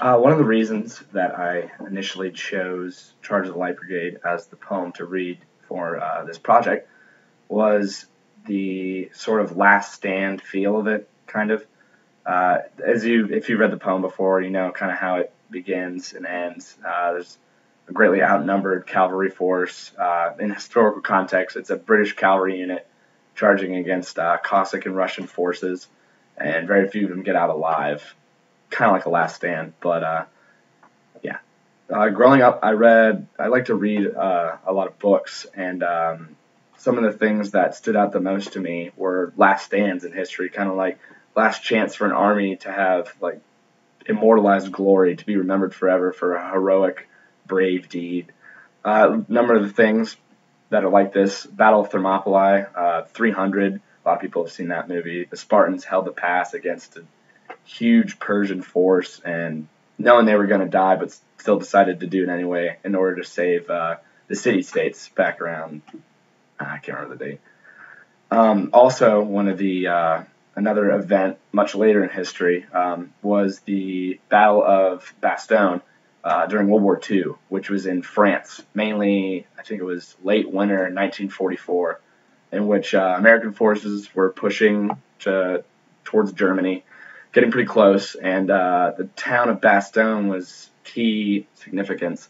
Uh, one of the reasons that I initially chose Charge of the Light Brigade as the poem to read for uh, this project was the sort of last stand feel of it, kind of. Uh, as you, if you read the poem before, you know kind of how it begins and ends. Uh, there's a greatly outnumbered cavalry force. Uh, in historical context, it's a British cavalry unit charging against uh, Cossack and Russian forces, and very few of them get out alive. Kind of like a last stand, but uh, yeah. Uh, growing up, I read. I like to read uh, a lot of books, and um, some of the things that stood out the most to me were last stands in history, kind of like last chance for an army to have like immortalized glory to be remembered forever for a heroic, brave deed. A uh, number of the things that are like this Battle of Thermopylae, uh, 300. A lot of people have seen that movie. The Spartans held the pass against huge Persian force, and knowing they were going to die, but still decided to do it anyway in order to save uh, the city states back around. I can't remember the date. Um, also, one of the uh, another event much later in history um, was the Battle of Bastogne uh, during World War II, which was in France, mainly, I think it was late winter 1944, in which uh, American forces were pushing to, towards Germany, getting pretty close, and uh, the town of Bastogne was key significance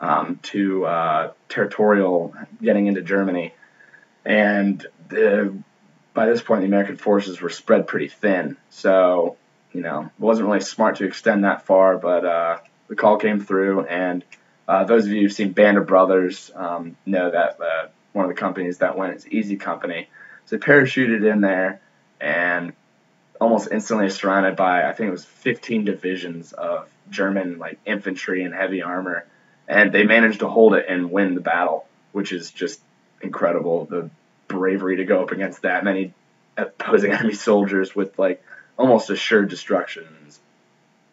um, to uh, territorial getting into Germany. And the by this point, the American forces were spread pretty thin. So, you know, it wasn't really smart to extend that far, but uh, the call came through. And uh, those of you who've seen Band of Brothers um, know that uh, one of the companies that went is Easy Company. So they parachuted in there and almost instantly surrounded by, I think it was 15 divisions of German like infantry and heavy armor. And they managed to hold it and win the battle, which is just incredible. The bravery to go up against that many opposing enemy soldiers with like almost assured destruction is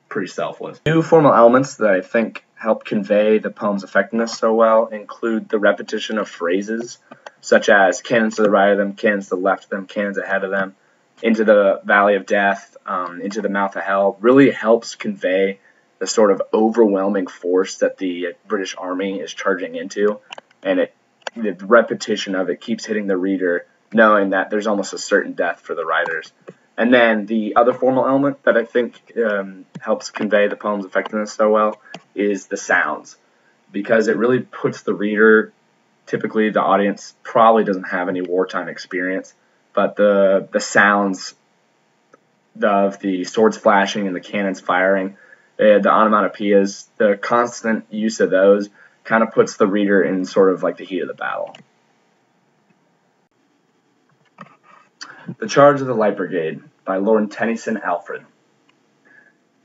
pretty selfless. New formal elements that I think help convey the poem's effectiveness so well include the repetition of phrases such as cannons to the right of them, cannons to the left of them, cannons ahead of them, into the valley of death, um, into the mouth of hell, really helps convey the sort of overwhelming force that the British Army is charging into, and it the repetition of it keeps hitting the reader, knowing that there's almost a certain death for the writers. And then the other formal element that I think um, helps convey the poem's effectiveness so well is the sounds, because it really puts the reader. Typically, the audience probably doesn't have any wartime experience, but the the sounds of the swords flashing and the cannons firing, uh, the onomatopoeias, the constant use of those kind of puts the reader in sort of like the heat of the battle. The Charge of the Light Brigade by Lord Tennyson Alfred.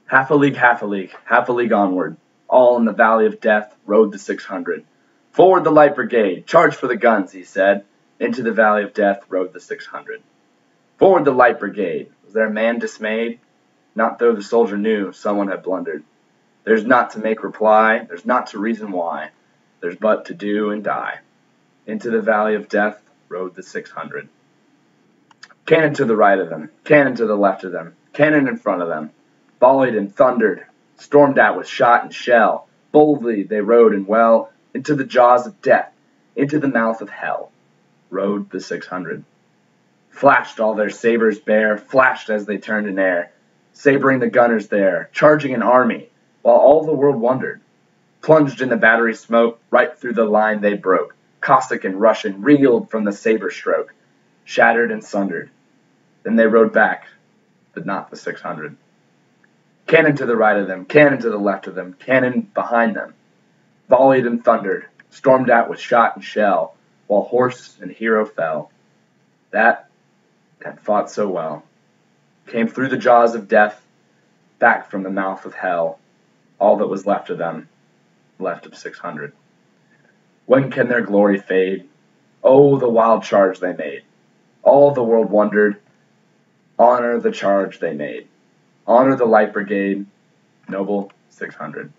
Half a league, half a league, half a league onward, all in the valley of death rode the 600. Forward the Light Brigade, charge for the guns, he said. Into the valley of death rode the 600. Forward the Light Brigade. Was there a man dismayed? Not though the soldier knew someone had blundered. Theirs not to make reply, theirs not to reason why, theirs but to do and die. Into the valley of death rode the 600. Cannon to the right of them, cannon to the left of them, cannon in front of them, volleyed and thundered, stormed at with shot and shell. Boldly they rode and well into the jaws of death, into the mouth of hell, rode the 600. Flashed all their sabers bare, flashed as they turned in air, sabering the gunners there, charging an army, while all the world wondered. Plunged in the battery smoke, right through the line they broke. Cossack and Russian reeled from the saber stroke, shattered and sundered. Then they rode back, but not the 600. Cannon to the right of them, cannon to the left of them, cannon behind them. Volleyed and thundered, stormed out with shot and shell, while horse and hero fell. That had fought so well, came through the jaws of death, back from the mouth of hell all that was left of them, left of 600. When can their glory fade? Oh, the wild charge they made. All the world wondered. Honor the charge they made. Honor the Light Brigade, Noble 600.